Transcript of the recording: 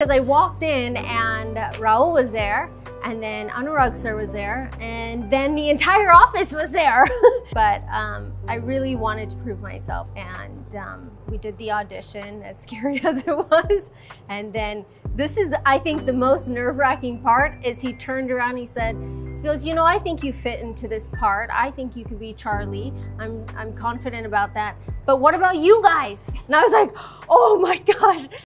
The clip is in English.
Because I walked in and Rahul was there, and then Anurag sir was there, and then the entire office was there. but um, I really wanted to prove myself, and um, we did the audition, as scary as it was. And then this is, I think, the most nerve-wracking part is he turned around, he said, he goes, you know, I think you fit into this part. I think you could be Charlie. I'm, I'm confident about that. But what about you guys? And I was like, oh my gosh.